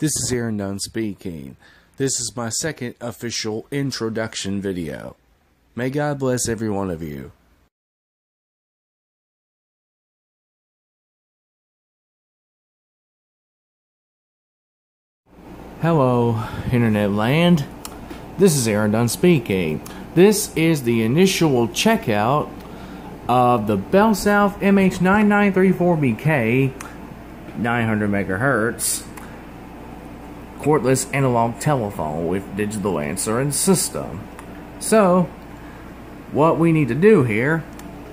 This is Aaron Dunn speaking. This is my second official introduction video. May God bless every one of you. Hello, Internet Land. This is Aaron Dunn speaking. This is the initial checkout of the Bell South MH9934BK 900 megahertz cordless analog telephone with digital answering system. So, what we need to do here,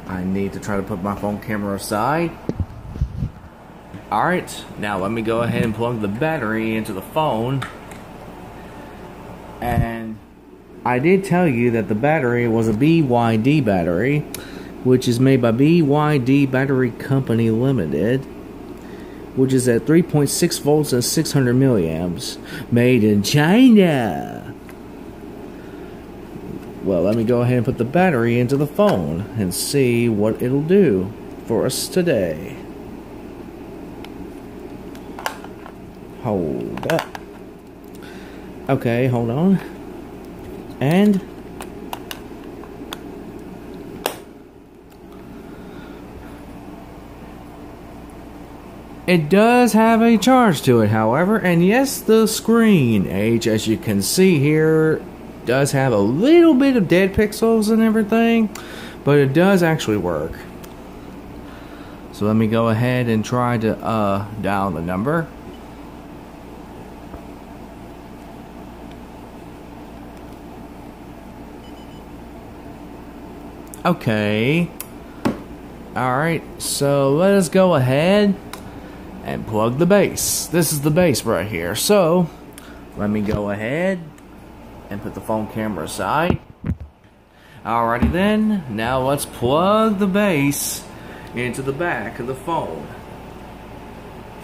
I need to try to put my phone camera aside. Alright, now let me go ahead and plug the battery into the phone. And I did tell you that the battery was a BYD battery, which is made by BYD Battery Company Limited which is at 3.6 volts and 600 milliamps, made in China. Well, let me go ahead and put the battery into the phone and see what it'll do for us today. Hold up. Okay, hold on. And It does have a charge to it, however, and yes, the screen age, as you can see here, does have a little bit of dead pixels and everything, but it does actually work. So let me go ahead and try to uh, dial the number. Okay. Alright, so let us go ahead and plug the base. This is the base right here. So, let me go ahead and put the phone camera aside. Alrighty then, now let's plug the base into the back of the phone.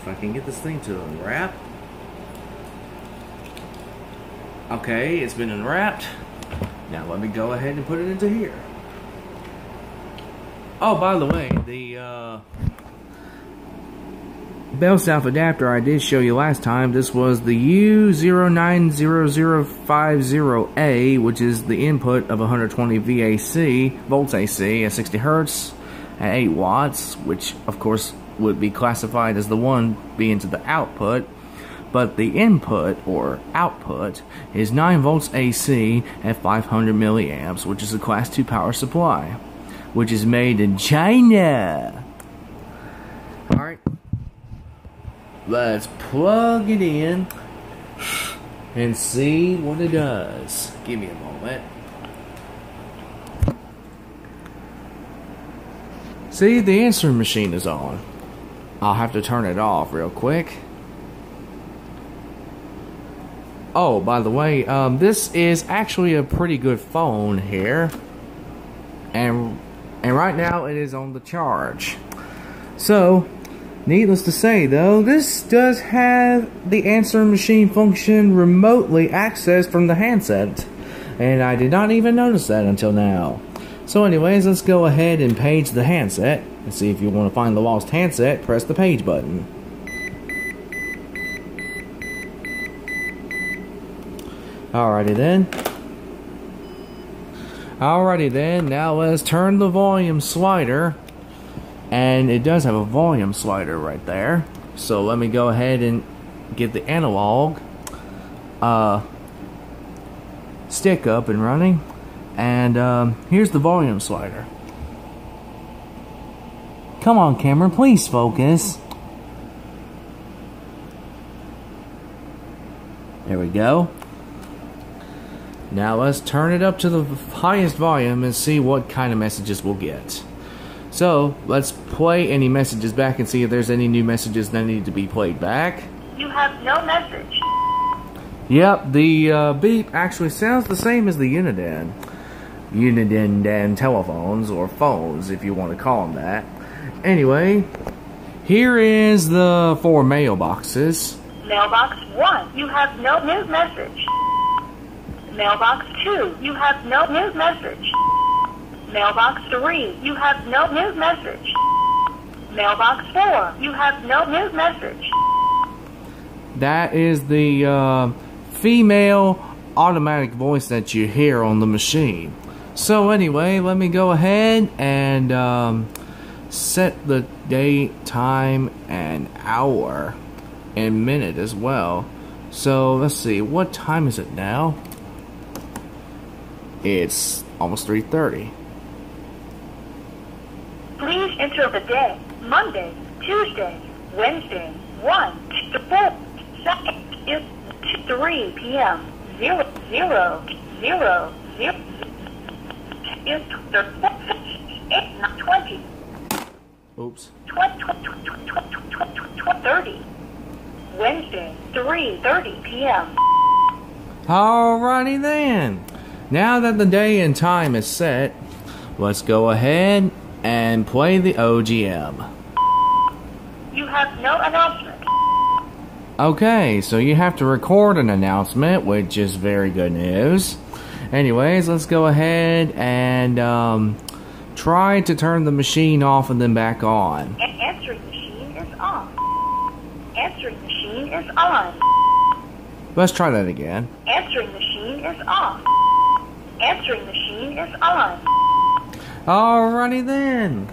If I can get this thing to unwrap. Okay, it's been unwrapped. Now let me go ahead and put it into here. Oh, by the way, the uh, Bell South adapter I did show you last time, this was the U090050A, which is the input of 120 VAC, volts AC at 60 Hertz at 8 watts, which of course would be classified as the one being to the output. But the input or output is 9 volts AC at 500 milliamps, which is a class 2 power supply, which is made in China. Alright. Let's plug it in and see what it does. Give me a moment. See, the answering machine is on. I'll have to turn it off real quick. Oh, by the way, um, this is actually a pretty good phone here. And and right now it is on the charge. So, Needless to say, though, this does have the answering machine function remotely accessed from the handset, and I did not even notice that until now. So anyways, let's go ahead and page the handset, and see if you want to find the lost handset, press the page button. Alrighty then. Alrighty then, now let's turn the volume slider and it does have a volume slider right there. So let me go ahead and get the analog uh, stick up and running. And um, here's the volume slider. Come on camera please focus. There we go. Now let's turn it up to the highest volume and see what kind of messages we'll get so let's play any messages back and see if there's any new messages that need to be played back. You have no message. Yep, the uh, beep actually sounds the same as the Uniden. Uniden telephones, or phones if you want to call them that. Anyway, here is the four mailboxes. Mailbox 1, you have no new message. Mailbox 2, you have no new message. Mailbox 3, you have no new message. Mailbox 4, you have no new message. that is the uh, female automatic voice that you hear on the machine. So anyway, let me go ahead and um, set the date, time, and hour, and minute as well. So let's see, what time is it now? It's almost 3.30. Enter the day. Monday, Tuesday, Wednesday, 1 to 4, second is 3 p.m. 0, 0, 0, 0, is 20. Oops. 20, 30. Wednesday, 3.30 p.m. Alrighty then. Now that the day and time is set, let's go ahead and play the OGM. You have no announcement. Okay, so you have to record an announcement, which is very good news. Anyways, let's go ahead and um, try to turn the machine off and then back on. Answering machine is on. Answering machine is on. Let's try that again. Answering machine is on. Answering machine is on. Alrighty then.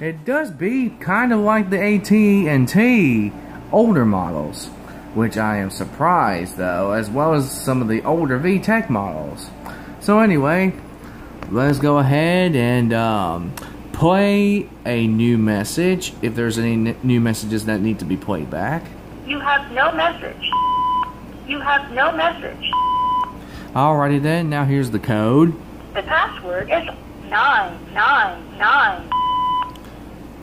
It does beep kind of like the AT&T older models, which I am surprised though, as well as some of the older VTech models. So anyway, let's go ahead and um, play a new message if there's any n- new messages that need to be played back. You have no message. You have no message. Alrighty then, now here's the code. The password is 999.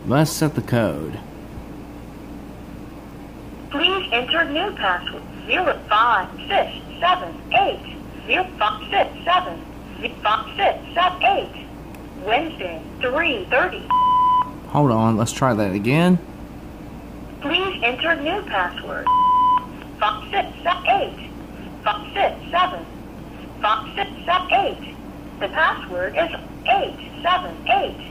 Let's set the code. Please enter new password 0567805677 056778. Wednesday, 3.30. Hold on, let's try that again. Please enter new password 5678 5677 5678. The password is 878.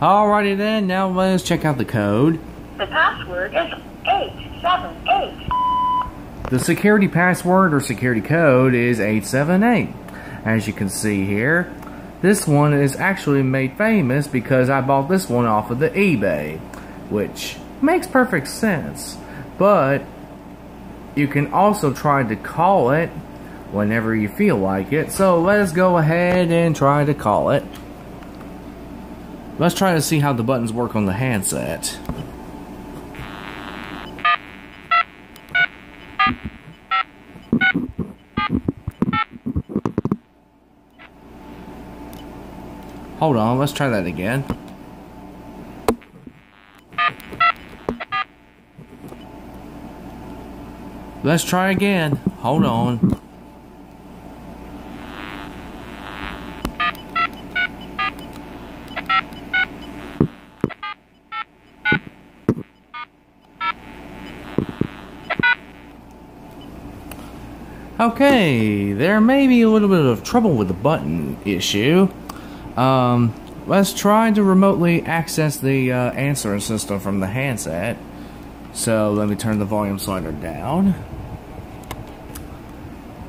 Alrighty then, now let's check out the code. The password is 878. The security password or security code is 878. As you can see here, this one is actually made famous because I bought this one off of the eBay, which makes perfect sense. But you can also try to call it whenever you feel like it. So let's go ahead and try to call it. Let's try to see how the buttons work on the handset. Hold on, let's try that again. Let's try again. Hold on. Okay, there may be a little bit of trouble with the button issue. Um, let's try to remotely access the uh, answering system from the handset. So let me turn the volume slider down.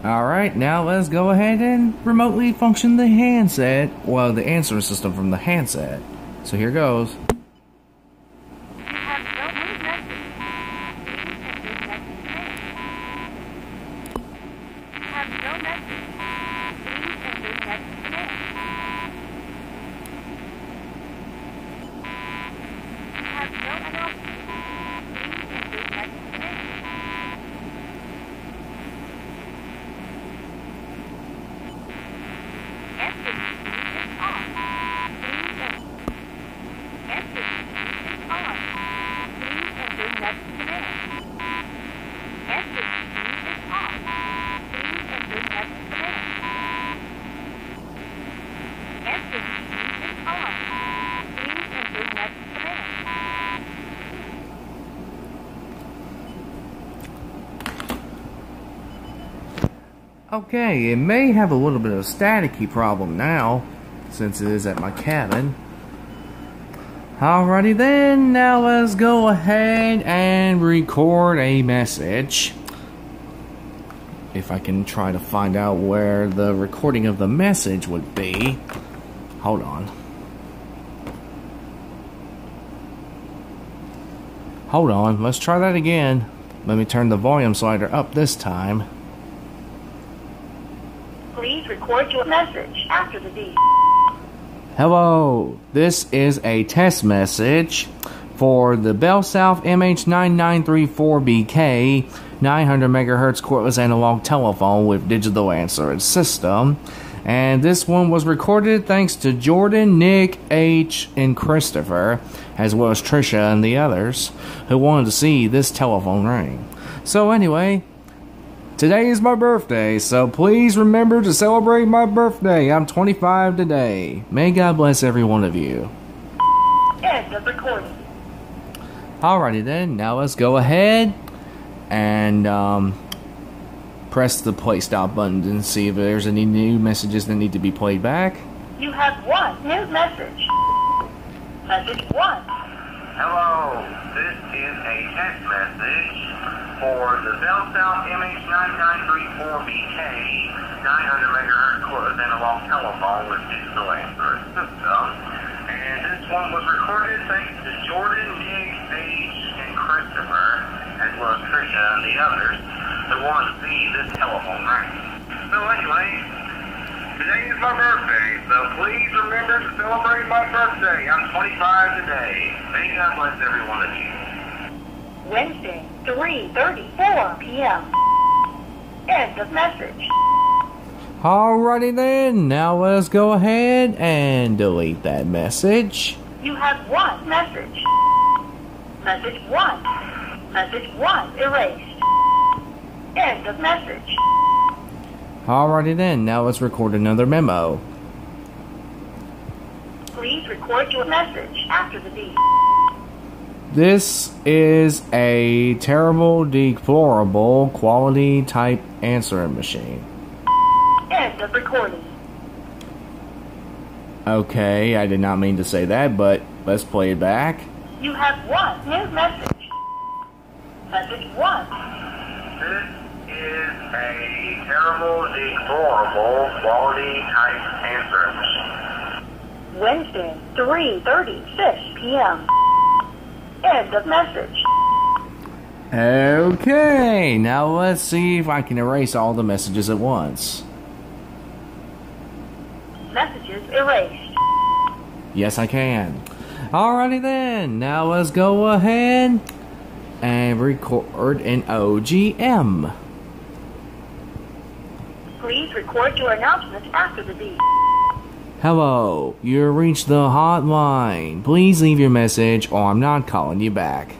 Alright, now let's go ahead and remotely function the handset, well, the answering system from the handset. So here goes. You have no new message. You have no message. Please enter next command. You have no announcement. Please enter next command. Enter machine is on. Please enter. Enter machine is on. Please enter next command. Enter machine is on. Please enter next command. Enter machine is on. Please enter next command. Okay, it may have a little bit of a staticky problem now, since it is at my cabin. Alrighty then, now let's go ahead and record a message. If I can try to find out where the recording of the message would be. Hold on. Hold on, let's try that again. Let me turn the volume slider up this time. Please record your message after the beep. Hello, this is a test message for the Bell South MH9934BK 900 megahertz cordless analog telephone with digital answering system. And this one was recorded thanks to Jordan, Nick, H, and Christopher, as well as Trisha and the others who wanted to see this telephone ring. So, anyway, today is my birthday, so please remember to celebrate my birthday. I'm 25 today. May God bless every one of you. End of recording. Alrighty then, now let's go ahead and um, press the play stop button and see if there's any new messages that need to be played back. You have one new message. Message one. Hello, this is a text message for the Bell South MH9934BK 900 megahertz cordless analog telephone with digital answer system. And this one was recorded thanks to Jordan, Nick, H, and Christopher, as well as Trisha and the others who wanted to see this telephone ring. So anyway, today is my birthday, so please remember to celebrate my birthday. I'm 25 today. May God bless every one of you. Wednesday, 3.34 p.m. End of message. Alrighty then, now let's go ahead and delete that message. You have one message. Message one. Message one erased. End of message. Alrighty then, now let's record another memo. Please record your message after the beep. This is a terrible, deplorable quality type answering machine. End of recording. Okay, I did not mean to say that, but let's play it back. You have one new message. Message one. This is a terrible, deplorable quality type answering machine. Wednesday, 3.36 p.m. End of message. Okay, now let's see if I can erase all the messages at once. Messages erased. Yes, I can. Alrighty then, now let's go ahead and record an OGM. Please record your announcement after the beep. Hello, you reached the hotline. Please leave your message or I'm not calling you back.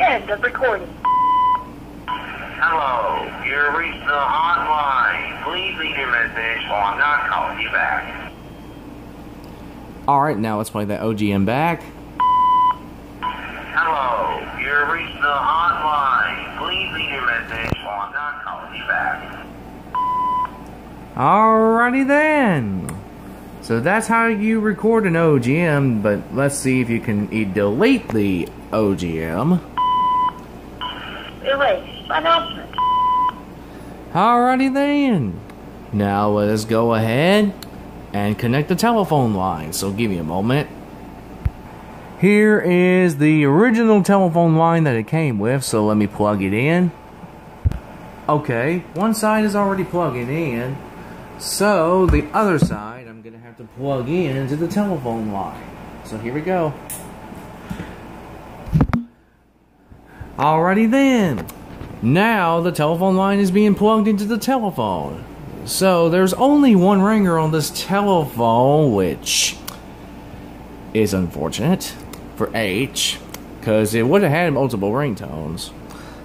End of recording. Hello, you've reached the hotline. Please leave your message or I'm not calling you back. Alright, now let's play that OGM back. Hello, you've reached the hotline. Please leave your message or I'm not calling you back. Alrighty then. So that's how you record an OGM, but let's see if you can e- delete the OGM. Announcement. Alrighty then. Now let's go ahead and connect the telephone line. So give me a moment. Here is the original telephone line that it came with, so let me plug it in. Okay, one side is already plugging in, so the other side Gonna have to plug in into the telephone line. So here we go. Alrighty then. Now the telephone line is being plugged into the telephone. So there's only one ringer on this telephone, which is unfortunate for H, because it would have had multiple ringtones.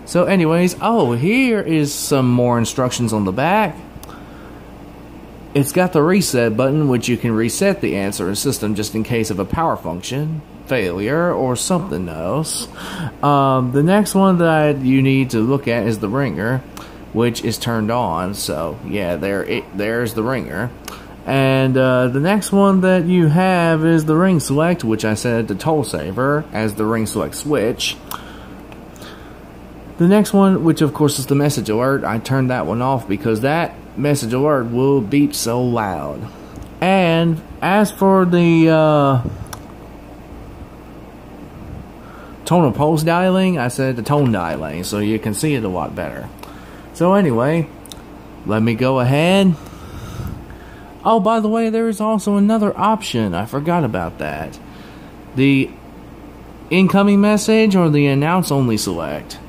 So, anyways, oh, here is some more instructions on the back. It's got the reset button, which you can reset the answering system just in case of a power function failure or something else. Um, the next one that you need to look at is the ringer, which is turned on. So yeah, there it there's the ringer. And uh, the next one that you have is the ring select, which I set the toll saver as the ring select switch. The next one, which of course is the message alert, I turned that one off because that message alert will beep so loud. And as for the uh, tone of pulse dialing, I said the tone dialing so you can see it a lot better. So anyway, let me go ahead. Oh, by the way, there is also another option. I forgot about that. The incoming message or the announce only select,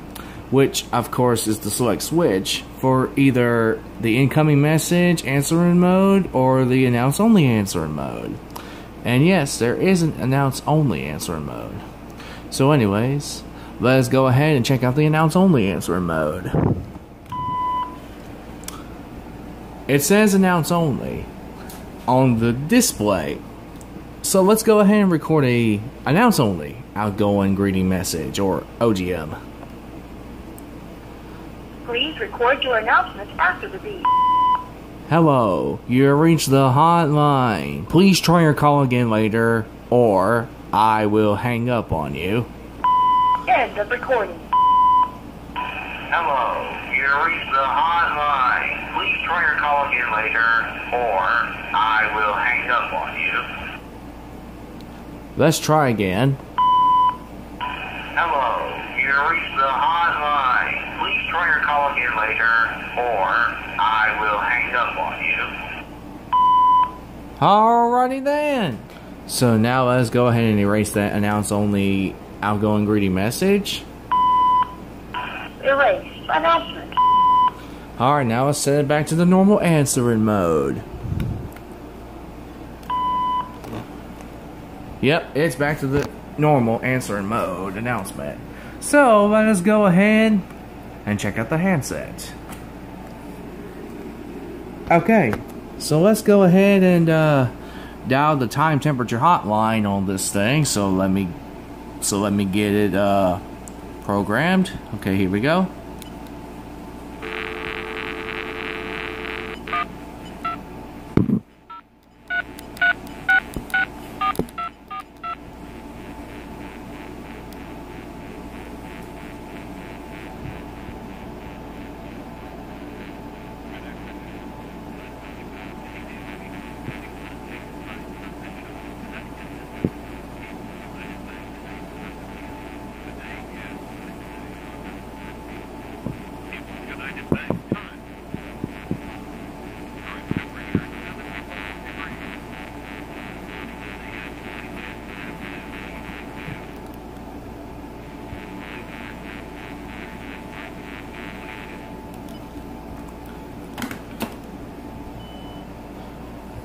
which of course is the select switch for either the incoming message answering mode or the announce only answering mode. And yes, there is an announce only answering mode. So, anyways, let's go ahead and check out the announce only answering mode. It says announce only on the display. So let's go ahead and record a announce only outgoing greeting message or OGM. Please record your announcement after the beep. Hello, you have reached the hotline. Please try your call again later, or I will hang up on you. End of recording. Hello, you reached the hotline. Please try your call again later, or I will hang up on you. Let's try again. Hello, you reached the hotline. Please try your call again later, or I will hang up on you. Alrighty then. So now let's go ahead and erase that announce only outgoing greeting message. Erase. Announcement. Alright, now let's set it back to the normal answering mode. Yep, it's back to the normal answering mode announcement. So let us go ahead and check out the handset. Okay, so let's go ahead and uh, dial the time temperature hotline on this thing. So let me, so let me get it uh, programmed. Okay, here we go.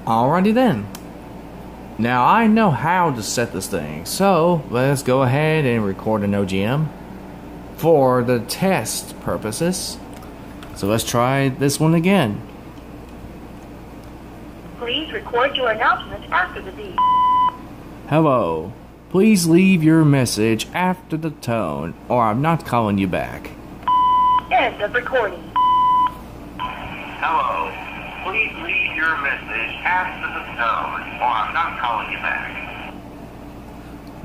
Alrighty then. Now I know how to set this thing, so let's go ahead and record an OGM for the test purposes. So let's try this one again. Please record your announcement after the beep. Hello. Please leave your message after the tone, or I'm not calling you back. End of recording. Hello, please leave your message after the tone, or I'm not calling you back.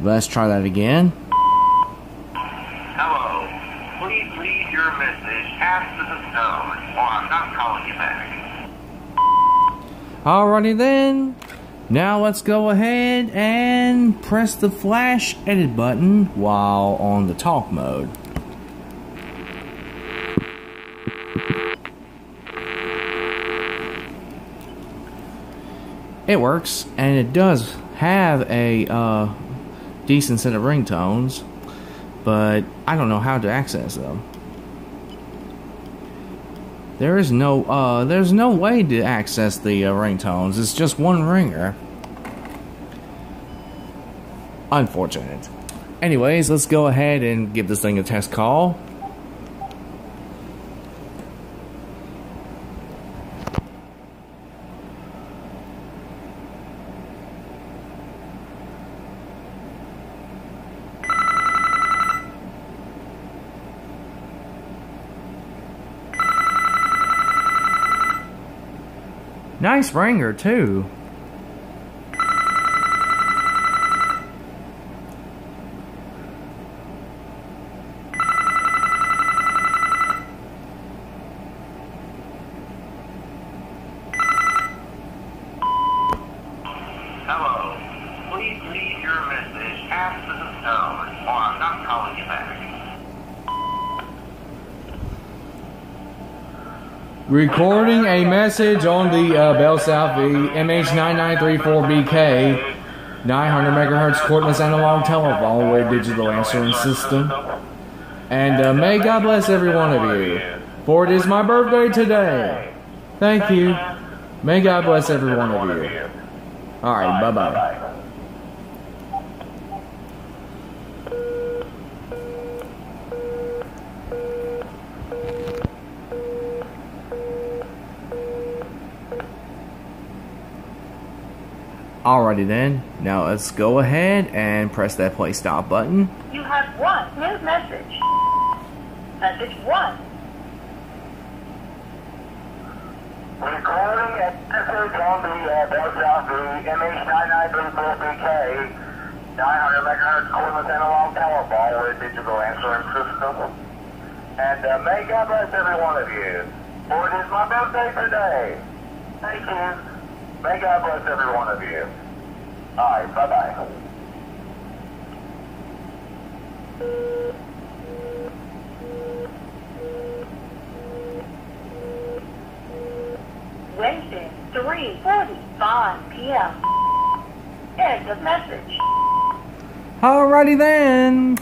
Let's try that again. Hello, please leave your message after the tone, or I'm not calling you back. Alrighty then. Now let's go ahead and press the flash edit button while on the talk mode. It works, and it does have a uh, decent set of ringtones, but I don't know how to access them. There is no, uh, there's no way to access the uh, ringtones. It's just one ringer. Unfortunate. Anyways, let's go ahead and give this thing a test call. Nice ringer, too. Hello. Please leave your message after the tone, or I'm not calling you back. Recording a message on the uh, Bell South V MH9934BK 900 megahertz cordless analog telephone with digital answering system. And uh, may God bless every one of you, for it is my birthday today. Thank you. May God bless every one of you. All right, bye bye. Alrighty then, now let's go ahead and press that play stop button. You have one new message. Message one. Recording a message on the uh, Bell South V MH9934BK 900 megahertz cordless analog telephone with digital answering system. And uh, may God bless every one of you. For it is my birthday today. Thank you. May God bless every one of you. All right, bye-bye. Wednesday, 3.45 p.m. End of message. Alrighty then.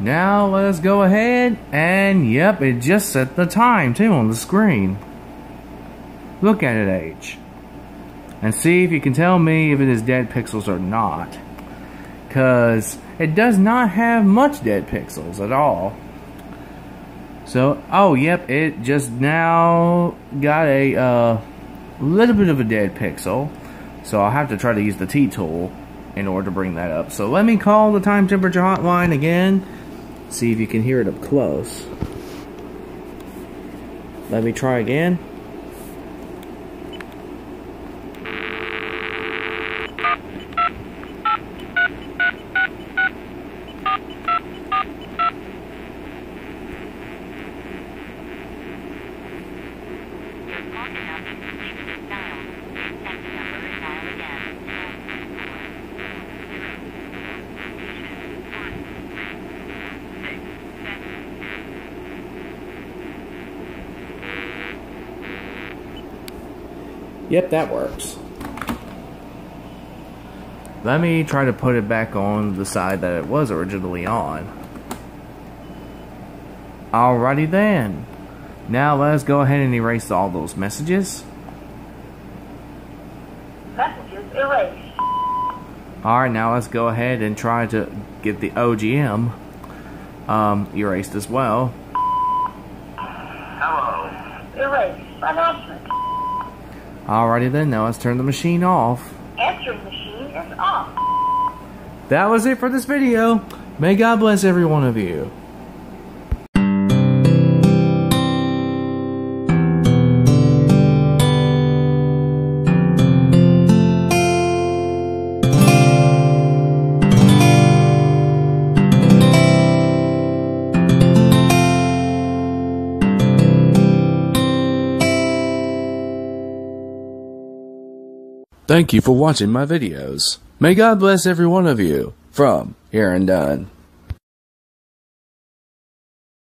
Now let's go ahead and yep, it just set the time too on the screen. Look at it, H. And see if you can tell me if it is dead pixels or not. Cause it does not have much dead pixels at all. So, oh yep, it just now got a uh, little bit of a dead pixel. So I'll have to try to use the T-tool in order to bring that up. So let me call the time temperature hotline again. See if you can hear it up close. Let me try again. Yep, that works. Let me try to put it back on the side that it was originally on. Alrighty then. Now let's go ahead and erase all those messages. Messages erased. Alright, now let's go ahead and try to get the OGM um, erased as well. Hello. Erased. Announcement. Alrighty then, now let's turn the machine off. Answering machine is off. That was it for this video. May God bless every one of you. Thank you for watching my videos. May God bless every one of you. From Aaron Dunn.